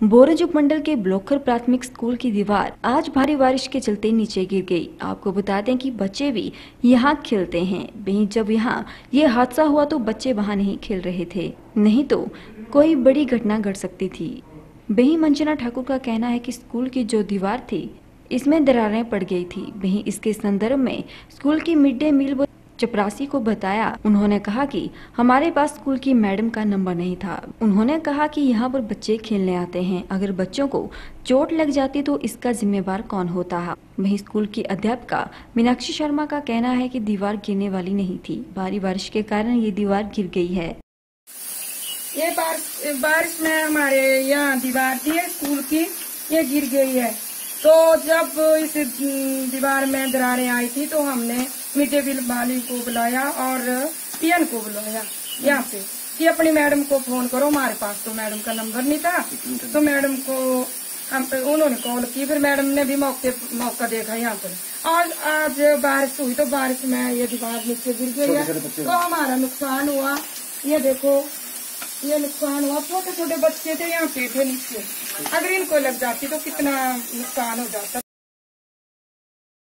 बोरज उपमंडल के ब्लोकर प्राथमिक स्कूल की दीवार आज भारी बारिश के चलते नीचे गिर गई। आपको बता दें कि बच्चे भी यहाँ खेलते हैं। वहीं जब यहाँ ये हादसा हुआ तो बच्चे वहाँ नहीं खेल रहे थे। नहीं तो कोई बड़ी घटना घट सकती थी। वहीं मंजना ठाकुर का कहना है कि स्कूल की जो दीवार थी, इसमें दरारें पड़ गई थी। वहीं इसके संदर्भ में स्कूल की मिड डे मील चपरासी को बताया, उन्होंने कहा कि हमारे पास स्कूल की मैडम का नंबर नहीं था। उन्होंने कहा कि यहाँ पर बच्चे खेलने आते हैं। अगर बच्चों को चोट लग जाती तो इसका जिम्मेवार कौन होता? है वहीं स्कूल की अध्यापिका मीनाक्षी शर्मा का कहना है कि दीवार गिरने वाली नहीं थी। भारी बारिश के कारण ये दीवार गिर गई है। ये बारिश में हमारे यहाँ दीवार थी, स्कूल की, ये गिर गई है। तो जब इस दीवार में दरारें आई थी तो हमने मिड डे मील वाली को बुलाया और पीएन को बुलाया। यहाँ पे कि अपनी मैडम को फ़ोन करो हमारे पास तो मैडम का नंबर नहीं था। तो मैडम को हम उन्होंने कॉल की फिर मैडम ने भी मौके मौका देखा यहाँ पर। और आज बारिश हुई तो बारिश में ये दीवार नीचे गिर गई है। तो हमारा नुकसान हुआ। ये देखो ये नुकसान हुआ। छोटे छोटे बच्चे थे, यहाँ पे थे नीचे। अगर इनको लग जाती तो कितना नुकसान हो जाता।